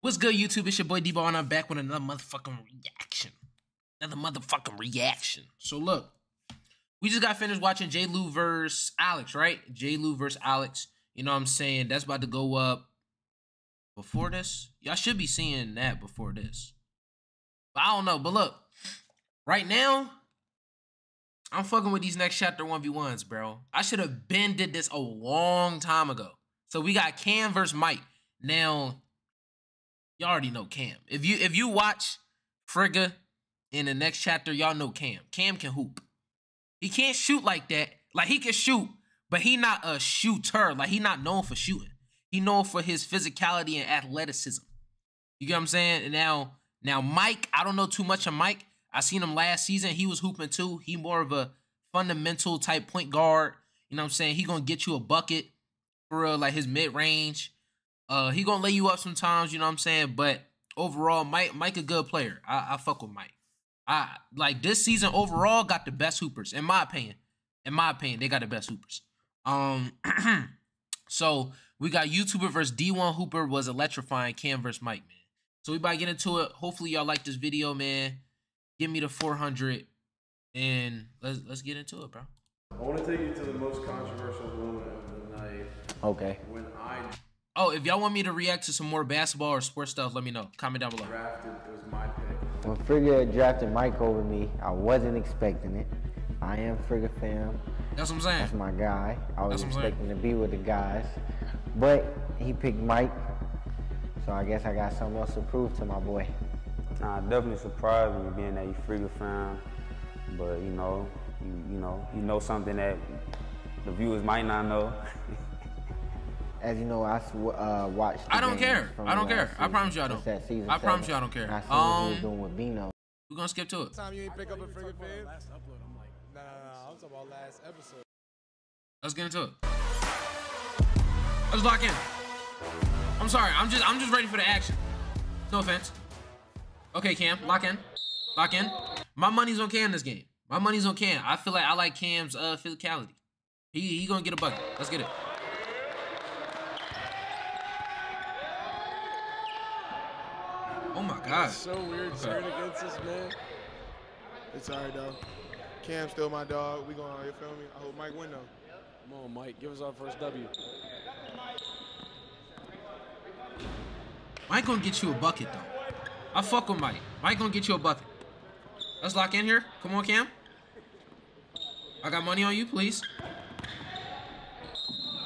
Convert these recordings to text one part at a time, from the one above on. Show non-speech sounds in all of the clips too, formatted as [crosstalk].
What's good, YouTube? It's your boy D-Ball, and I'm back with another motherfucking reaction. Another motherfucking reaction. So look, we just got finished watching J. Lou versus Alex, right? J. Lou versus Alex. You know what I'm saying? That's about to go up before this. Y'all should be seeing that before this. But I don't know. But look, right now, I'm fucking with these next chapter 1v1s, bro. I should have been did this a long time ago. So we got Cam versus Mike. Now, you already know Cam. If you if you watch Friga in the next chapter, y'all know Cam. Cam can hoop. He can't shoot like that. Like he can shoot, but he not a shooter. Like he not known for shooting. He known for his physicality and athleticism. You get what I'm saying? And now, now Mike, I don't know too much of Mike. I seen him last season. He was hooping too. He more of a fundamental type point guard. You know what I'm saying? He gonna get you a bucket for real, like his mid range. Uh, he gonna lay you up sometimes. You know what I'm saying? But overall, Mike, Mike a good player. I, I fuck with Mike. I like this season overall got the best hoopers in my opinion. In my opinion, they got the best hoopers. Um, [clears throat] so we got YouTuber versus D1 Hooper was electrifying. Cam versus Mike, man. So we about to get into it. Hopefully y'all like this video, man. Give me the 400 and let's let's get into it, bro. I want to take you to the most controversial moment of the night. Okay. When I Oh, if y'all want me to react to some more basketball or sports stuff, let me know. Comment down below. drafted, it was my pick. When Friga drafted Mike over me, I wasn't expecting it. I am Friga fam. That's what I'm saying. That's my guy. I was That's what I'm saying. expecting to be with the guys. But he picked Mike. So I guess I got something else to prove to my boy. Nah, definitely surprised me being that you Friga fam. but you know, you, you know, you know something that the viewers might not know. [laughs] As you know, I sw- uh, watched. the I don't care. I don't last care. I promise you I don't. that season I promise seven. you I don't care. And I seen what he was Um, doing with Bino. We're gonna skip to it. time you ain't pick up a friggin' fan? Last upload, I'm like, nah, nah, nah, I'm talking about last episode. Let's get into it. Let's lock in. I'm sorry. I'm just I'm just ready for the action. No offense. Okay, Cam, lock in. Lock in. My money's on Cam this game. My money's on Cam. I feel like I like Cam's uh physicality. He he gonna get a bucket. Let's get it. Oh my god. It's so weird cheering against this man. It's alright though. Cam still my dog. We going, you feel me? I hope Mike win though. Come on, Mike. Give us our first W. Mike gonna get you a bucket though. I fuck with Mike. Mike gonna get you a bucket. Let's lock in here. Come on, Cam. I got money on you, please.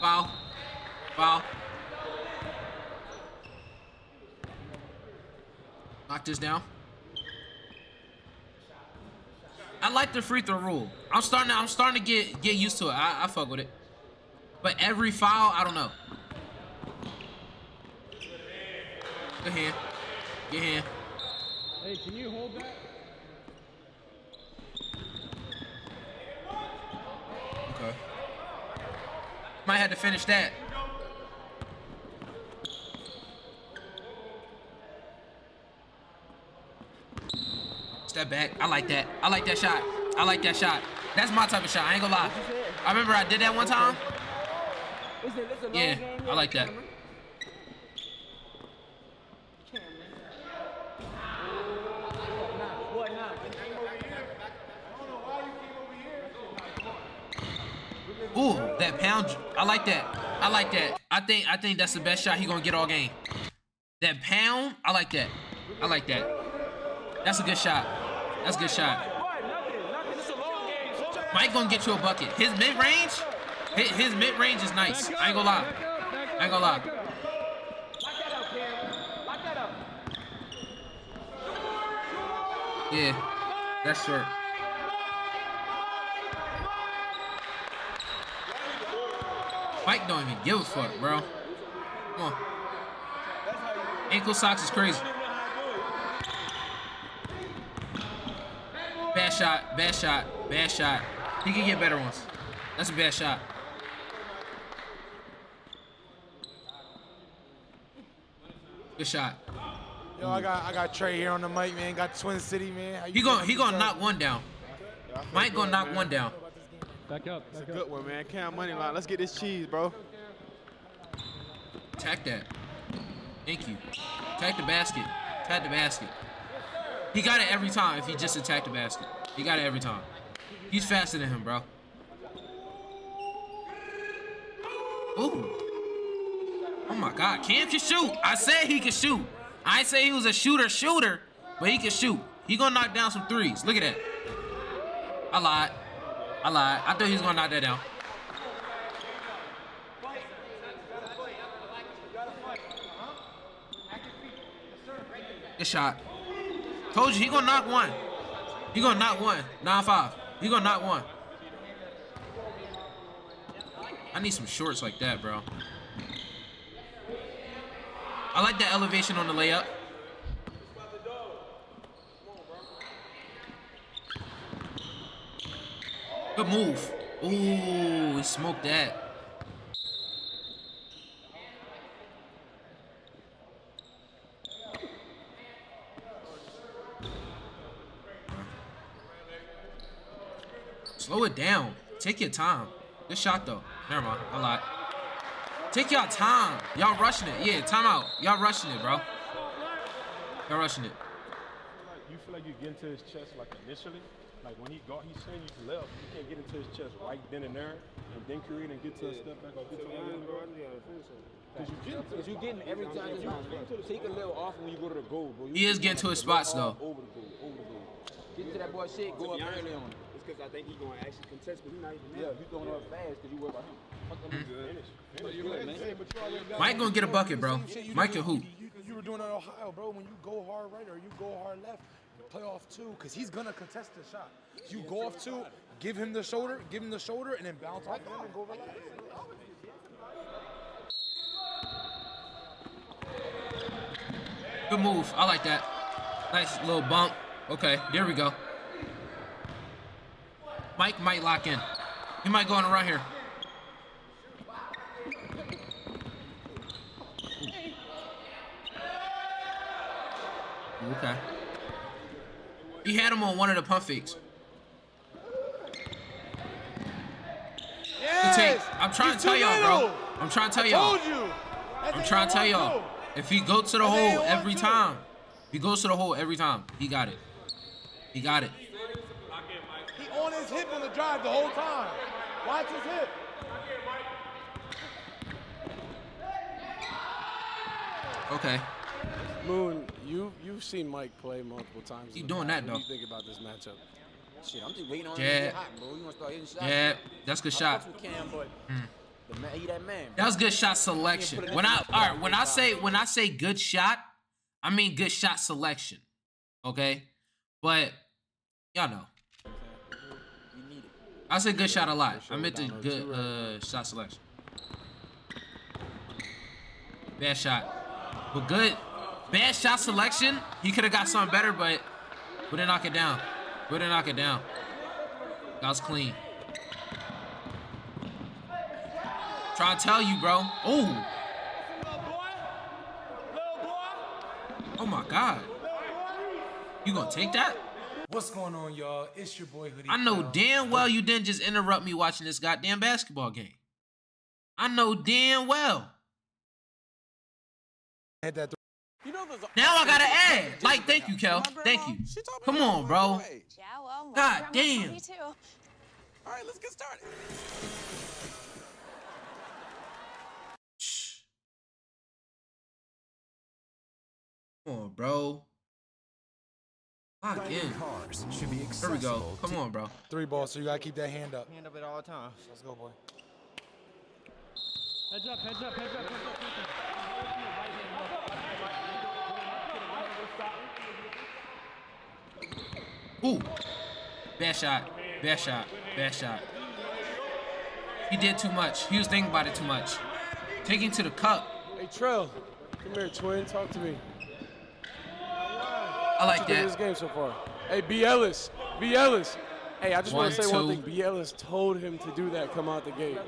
Foul. Foul. Lock this down. I like the free throw rule. I'm starting to, I'm starting to get get used to it. I, I fuck with it. But every foul, I don't know. Good hand. Good hand. Hey, can you hold that? Okay. Might have to finish that. Step back. I like that. I like that shot. I like that shot. That's my type of shot. I ain't gonna lie. I remember I did that one time. Yeah, I like that. Ooh, that pound. I like that. I like that. I think I think that's the best shot he gonna get all game. That pound. I like that. I like that. That's a good shot. That's a good shot. Mike gonna get you a bucket. His mid range. His, mid range is nice. I ain't gonna lie. I ain't gonna lie. Yeah, that's short. Mike don't even give a fuck, bro. Come on. Ankle socks is crazy. Shot, bad shot, bad shot. He can get better ones. That's a bad shot. Good shot. Yo, I got I got Trey here on the mic, man. Got Twin City, man. How He gonna he gonna knock one down. Mike gonna knock one down. Back up. It's a good one, man. Cam money line. Let's get this cheese, bro. Attack that. Thank you. Attack the basket. Attack the basket. He got it every time if he just attacked the basket. He got it every time. He's faster than him, bro. Ooh. Oh my god. Cam can shoot. I said he can shoot. I say he was a shooter shooter, but he can shoot. He gonna knock down some threes. Look at that. I lied. I lied. I thought he was gonna knock that down. Good shot. Told you he gonna knock one. He gonna knock one. Nine five. He gonna knock one. I need some shorts like that, bro. I like that elevation on the layup. Good move. Ooh, he smoked that. Slow it down. Take your time. Good shot though. Never mind. I lied. Take your time. Y'all rushing it. Yeah, time out. Y'all rushing it, bro. Y'all rushing it. You feel like you get into his chest like initially, like when he got, he's saying you left, you can't get into his chest right then and there, and then create and get to a step back or get to a line, bro. Cause you get, Cause you getting every time you take a little off when you go to the goal, bro. You He is getting to his spots though. over the goal, over the goal. Get to that boy shit, go up early on him. It's because I think he's gonna actually contest, but he's not even Yeah, you throwing up fast because you worry about him. Fuck them niggas. Finish. Good, man. Mike gonna get a bucket, bro. Mike can hoop. You, you were doing it at Ohio, bro. When you go hard right or you go hard left, play off two, because he's gonna contest the shot. You go off two, give him the shoulder, give him the shoulder, and then bounce off him and go relax. Good move. I like that. Nice little bump. Okay, there we go. Mike might lock in. He might go on a run here. Ooh. Okay. He had him on one of the pump fakes. Take. I'm trying to tell y'all, bro. I'm trying to tell y'all. I'm trying to tell y'all. If he go to the hole every time, if he goes to the hole every time, he got it. He got it. He on his hip on the drive the whole time. Watch his hip. Okay. Moon, you you've seen Mike play multiple times. He in the doing past. that, What do though. you think about this matchup? Shit, I'm just waiting on Yeah. him to get hot, bro. You wanna start hitting shots? Yeah, that's a good I shot. fucks with Cam, but hmm. the man, he that man. That was good shot selection. When I all right, when I say when I say good shot, I mean good shot selection. Okay? But y'all know. We need it. I say good shot a lot. I meant the good uh, shot selection. Bad shot. But good. Bad shot selection. He could have got something better, but we didn't knock it down. We didn't knock it down. That was clean. Try to tell you, bro. Oh. Oh my God. You gonna take that? What's going on, y'all? It's your boy Hoodie. I know Cal. damn well you didn't just interrupt me watching this goddamn basketball game. I know damn well. Hit that. Now I gotta add. Like, thank you, Kel. Thank you. Come on, bro. Yeah, well, God damn. me too. All right, let's get started. Come on, bro. Lock in. Cars should be There we go. Come on, bro. Three balls, so you gotta keep that hand up. Hand up at all times. Let's go, boy. Heads up, heads up, heads up, heads up. Ooh. Bad shot. Bad shot. Bad shot. He did too much. He was thinking about it too much. Taking to the cup. Hey Trell, come here, twin. Talk to me. I like What you think that. this game so far? Hey, B. Ellis. B. Ellis. Hey, I just want to say one thing. B. Ellis told him to do that. Come out the gate.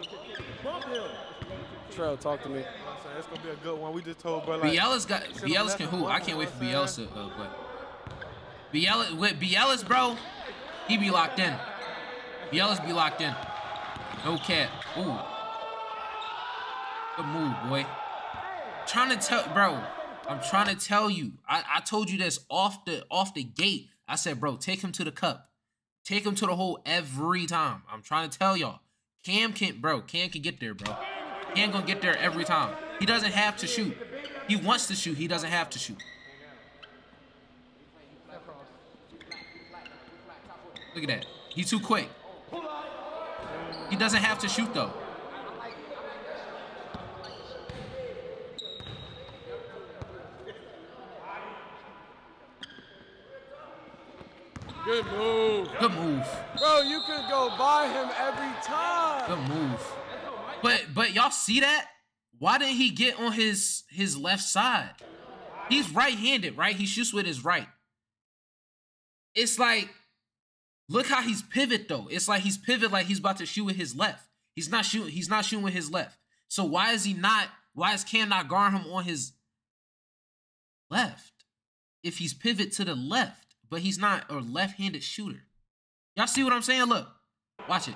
Trell, talk to me. It's gonna be a good one. We just told, bro. Like, Bielis got send him Bielis can and hoop. I can't wait for what I'm Bielis to uh, but Bielis with Bielis, bro, he be locked in. Bielis be locked in. No cap. Ooh. Good move, boy. Trying to tell bro, I'm trying to tell you. I, I told you this off the off the gate. I said, bro, take him to the cup. Take him to the hole every time. I'm trying to tell y'all. Cam can bro, Cam can get there, bro. Cam gonna get there every time. He doesn't have to shoot. He wants to shoot. He doesn't have to shoot. Look at that. He's too quick. He doesn't have to shoot though. Good move. Good move. Bro, you could go by him every time. Good move. But but y'all see that? Why didn't he get on his his left side? He's right-handed, right? He shoots with his right. It's like look how he's pivot though. It's like he's pivot like he's about to shoot with his left. He's not shooting, he's not shooting with his left. So why is he not why is Cam not guard him on his left? If he's pivot to the left, but he's not a left-handed shooter. Y'all see what I'm saying? Look. Watch it.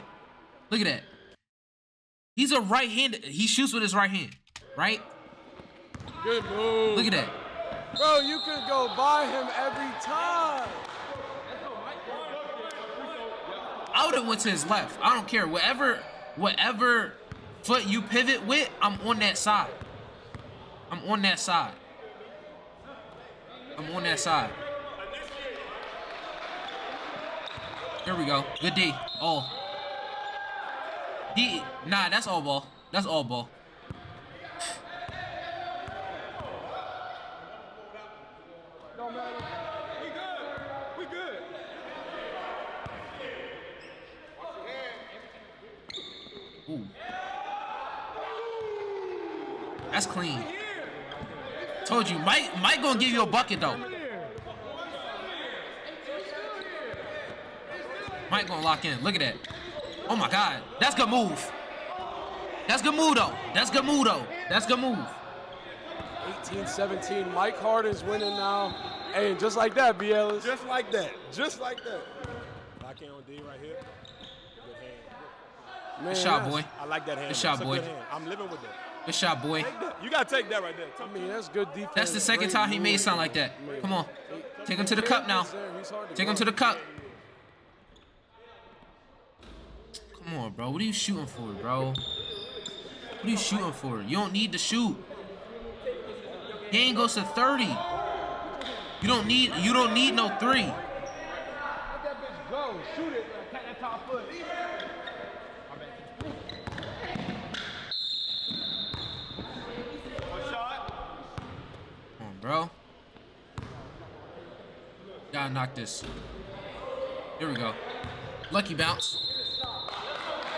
Look at that. He's a right-handed. He shoots with his right hand, right? Good move. Look at that. Bro, you could go by him every time. I would have went to his left. I don't care. Whatever, whatever foot you pivot with, I'm on that side. I'm on that side. I'm on that side. There we go. Good D. Oh. D. Nah, that's all ball. That's all ball. That's clean. Told you, Mike. Mike gonna give you a bucket though. Mike gonna lock in. Look at that. Oh my God, that's good move. That's good move though. That's good move though. That's good move. 18-17. Mike Harden's winning now. Hey, just like that, Bielis. Just like that. Just like that. Lock in on D right here. Good hand. Man, Good shot, boy. I like that hand. Good shot, boy. good. I'm living with that. Good shot, boy. You gotta take that right there. I mean, that's good defense. That's the second Great time he made something like that. Come on. Take him to the cup now. Take him to the cup. Come on, bro. What are you shooting for, bro? What are you shooting for? You don't need to shoot. Game goes to 30. You don't need you don't need no three. Let that bitch go. Shoot it. Tap that top foot. Bro. Gotta knock this. Here we go. Lucky bounce.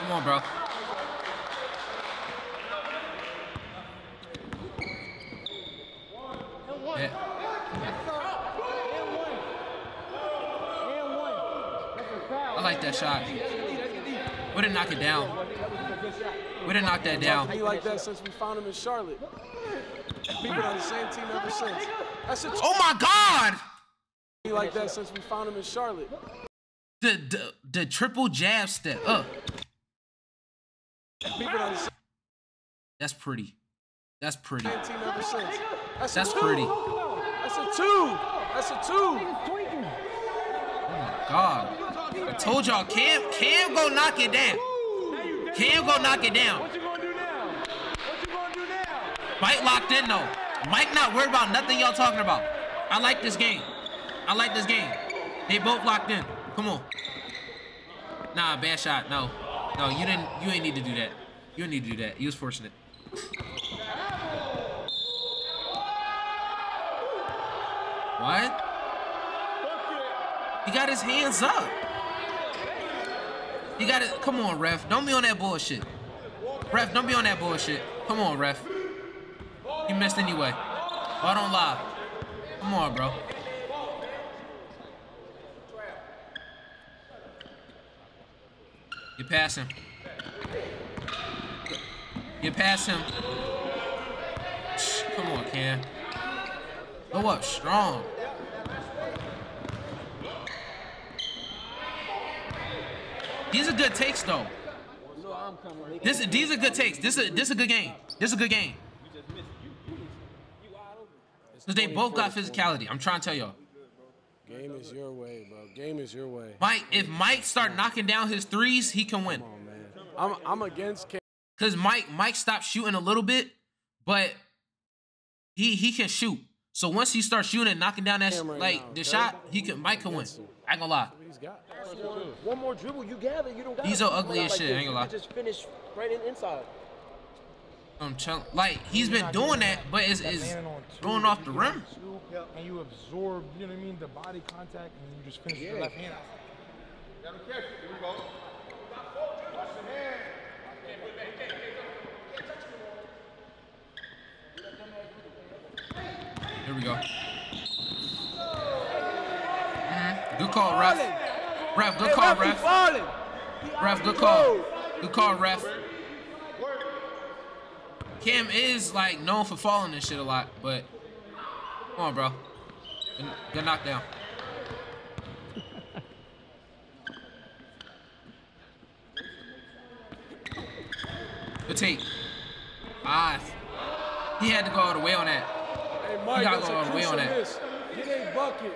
Come on, bro. Yeah. I like that shot. Way to knock it down. Way to knock that down. He like that since we found him in Charlotte. We've been on the same team ever since. That's a Oh my God! He like that since we found him in Charlotte. The the, the triple jab step. Uh, We've been on that's pretty. That's pretty. same team ever since. That's, That's a two. pretty. That's a two. That's a two. Oh my God. I told y'all, Cam, Cam go knock it down. Cam go knock it down. What you gonna do now? What you gonna do now? Mike locked in though. Mike not worried about nothing y'all talking about. I like this game. I like this game. They both locked in. Come on. Nah, bad shot. No. No, you didn't you ain't need to do that. You didn't need to do that. You was it. What? He got his hands up. He got it. Come on, ref. Don't be on that bullshit. Ref, don't be on that bullshit. Come on, ref. He missed anyway. Why don't lie? Come on, bro. You pass him. You pass him. Come on, Cam. Go up strong. These are good takes, though. This these are good takes. This is this is a good game. This is a good game. Cause they both got physicality. I'm trying to tell y'all. Game is your way, bro. Game is your way. Mike, if Mike start knocking down his threes, he can win. Come on, man. I'm I'm against Cam. Cause Mike Mike stopped shooting a little bit, but he he can shoot. So once he starts shooting and knocking down that right like now, the okay? shot, he can Mike can win. I ain't gonna lie. He's got. One more dribble, you gather. You don't got. He's so ugly as shit, I ain't gonna lie. Just finish right in inside. I'm chilling. Like he's been doing that, but it's, it's Landing on two, throwing off the rim. two, And you absorb, you know what I mean, the body contact, and you just finish with the left hand. Here we go. Mhm. Good call, ref. Ref, good call, ref. Falling. Ref, good call. Good call, ref. Cam is like known for falling and shit a lot, but come on, bro. Good, good knockdown. Good take. Ah, he had to go all the way on that. Hey, Mike, gotta go all the way on that. miss. Get a bucket.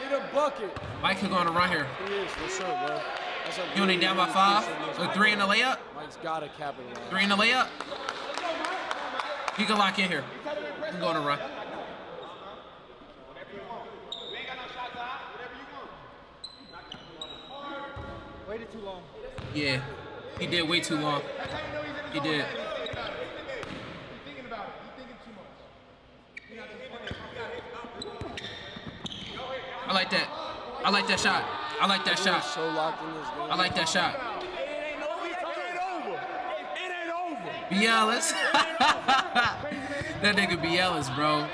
Get a bucket. Mike could go on the run here. He is for sure, bro. That's a You only down by five? With three in the layup? Mike's gotta capitalize. Three in the layup? He can lock in here. He can go on a run. Waited too long. Yeah, he did way too long. He did. I like that. I like that shot. I like that shot. So locked in this. I like that shot. It ain't over. It ain't over. It. Bielis. [laughs] that nigga Bielis, bro.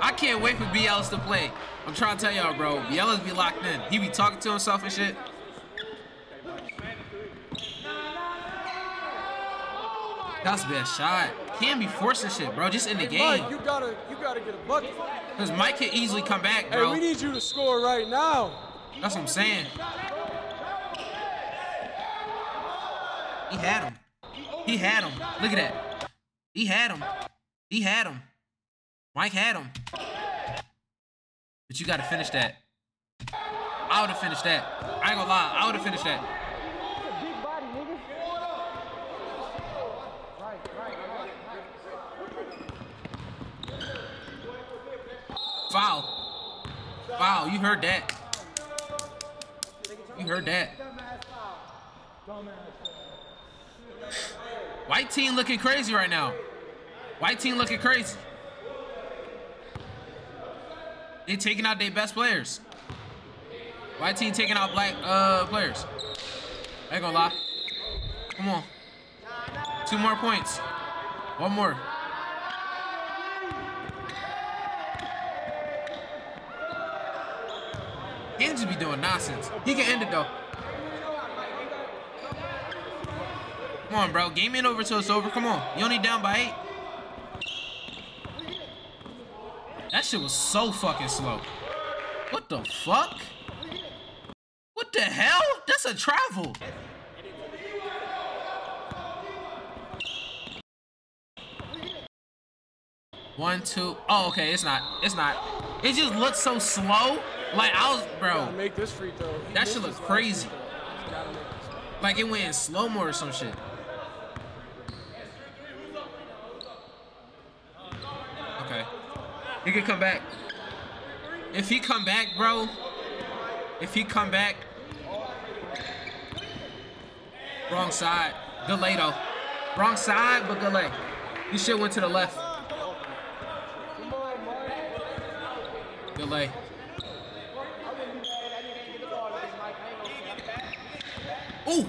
I can't wait for Bielis to play. I'm trying to tell y'all, bro. Bielis be locked in. He be talking to himself and shit. That's the best shot. Can't be forcing shit, bro. Just in the Hey, game. Mike, you gotta, you gotta get a bucket. Cause Mike can easily come back, bro. Hey, we need you to score right now. That's what I'm saying. He had him. He had him. Look at that. He had him. He had him. Mike had him. But you gotta finish that. I would have finished that. I ain't gonna lie. I would have finished that. Foul. Foul. You heard that. You heard that. White team looking crazy right now. White team looking crazy. They taking out their best players. White team taking out black uh players. I ain't gonna lie. Come on. Two more points. One more. He be doing nonsense. He can end it though. Come on, bro. Game ain't over till it's over. Come on. You only down by eight. That shit was so fucking slow. What the fuck? What the hell? That's a travel. One, two. Oh, okay. It's not. It's not. It just looks so slow. Like I was, bro. Make this free throw. That shit look crazy. free throw. He's gotta make this. Like it went in slow mo or some shit. Okay. He could come back. If he come back, bro. If he come back. Wrong side. Good lay though. Wrong side, but good lay. You should went to the left. Good lay. Ooh. Ooh.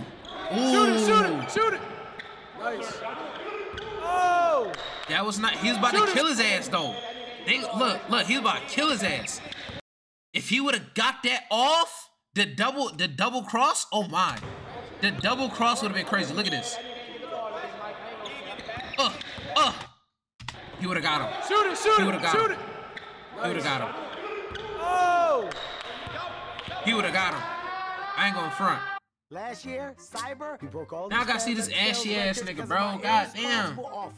Shoot it, shoot it, shoot it. Nice. Oh. That was not. He was about Shoot to it. kill his ass though. They, look, look. He was about to kill his ass. If he would have got that off, the double, the double cross. Oh my, the double cross would have been crazy. Look at this. Uh, uh. He would have got him. Shoot it, shoot He it, would've got shoot him. it. He would have got him. Oh. He would have got him. I ain't going front. Last year, Cyber, we broke all Now I gotta see this and ashy ass nigga, bro. God damn. offer.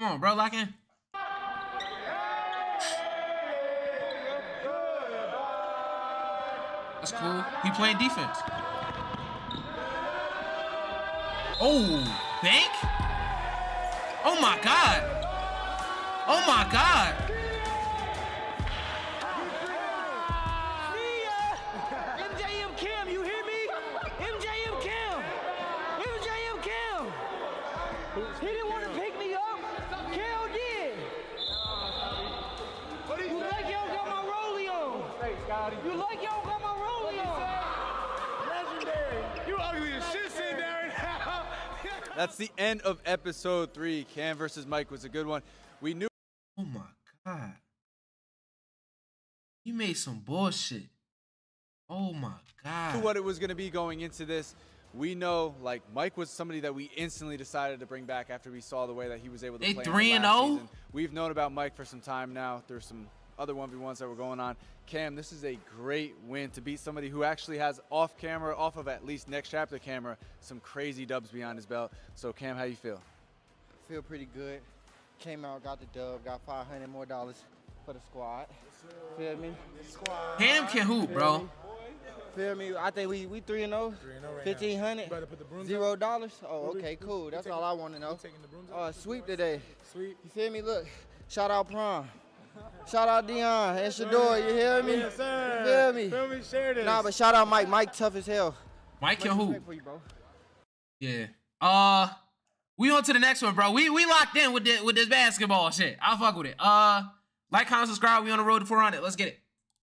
Come on, bro. Lock in. That's cool. He playing defense. Oh, bank? Oh my god. Oh my god. MJM Cam, you hear me? MJM Cam. MJM Cam. He didn't want to pick me up. Did. You like y'all got my on. You like y'all got my rollie on. Legendary. You ugly as shit sitting there now. That's the end of episode three. Cam versus Mike was a good one. We knew. Oh my god. You made some bullshit. Oh my god. what it was going to be going into this. We know, like Mike was somebody that we instantly decided to bring back after we saw the way that he was able to They play. in the 3 and last 0? season. We've known about Mike for some time now. There's some other 1v1s that were going on. Cam, this is a great win to beat somebody who actually has off camera, off of at least next chapter camera, some crazy dubs behind his belt. So Cam, how you feel? Feel pretty good. Came out, got the dub, got 500 more dollars for the squad. Feel me? Squad. Cam can hoop, bro. Feel me? I think we we three and zero. Fifteen hundred. Zero dollars. Oh, okay, cool. That's all I want to know. Uh, sweep today. Sweep. You feel me? Look, shout out Prom. Shout out Dion and Shador. You hear me? Yes, sir. You feel me? Feel me? Share this. Nah, but shout out Mike. Mike tough as hell. Mike can Much hoop. respect for you, bro. Yeah. Uh we on to the next one, bro. We we locked in with this with this basketball shit. I'll fuck with it. Uh like, comment, subscribe. We on the road to 400. Let's get it.